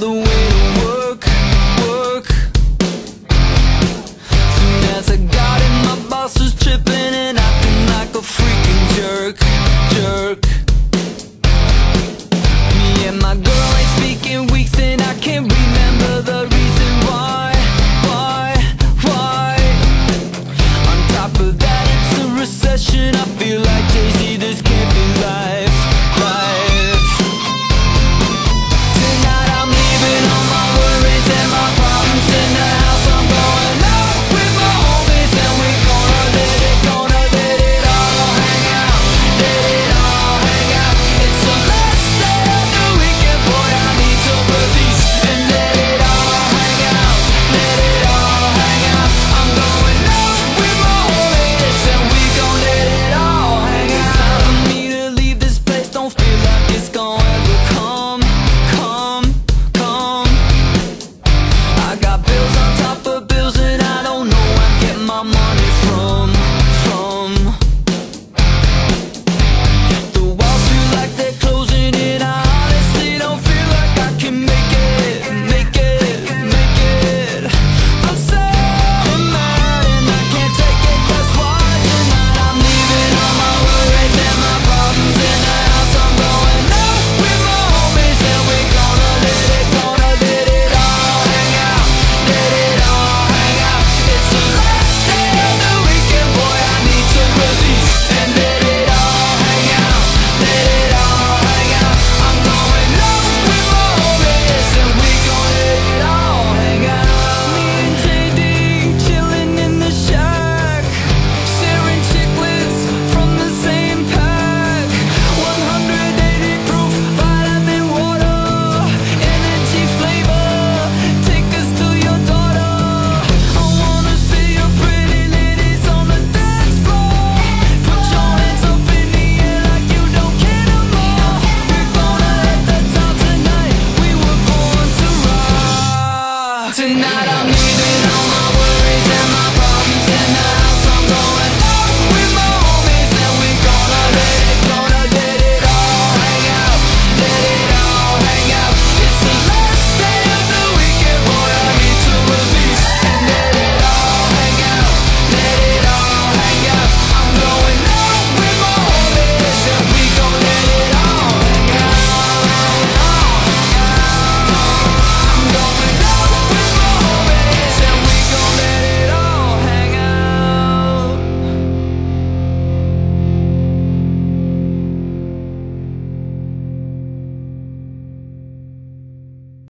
the way to work, work. Soon as I got in, my boss was tripping And acting like a freaking jerk, jerk. I'm on leaving all my worries and my problems in the house I'm going